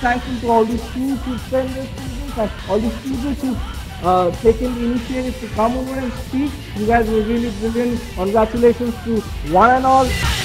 thankful to all the students who spend their students and all the students who uh, taken the initiative to come over and speak. You guys were really brilliant. Congratulations to one and all.